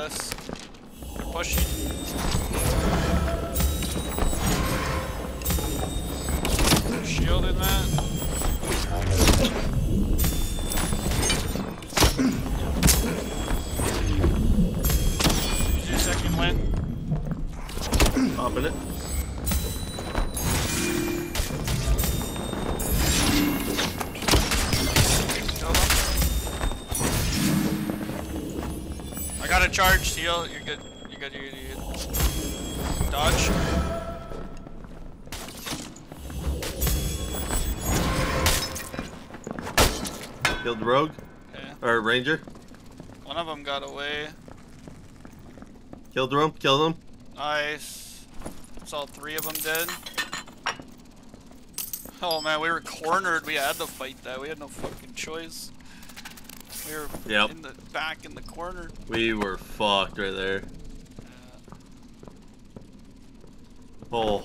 us. They're pushing. That. Second win. Popping it. I got a charge, heal. You're good. You're good. You're good. You're good. Dodge. Killed Rogue. Okay. Or Ranger. One of them got away. Killed him. Killed him. Nice. Saw three of them dead. Oh man, we were cornered. We had to fight that. We had no fucking choice. We were Yep. in the back in the corner. We were fucked right there. Yeah. Oh.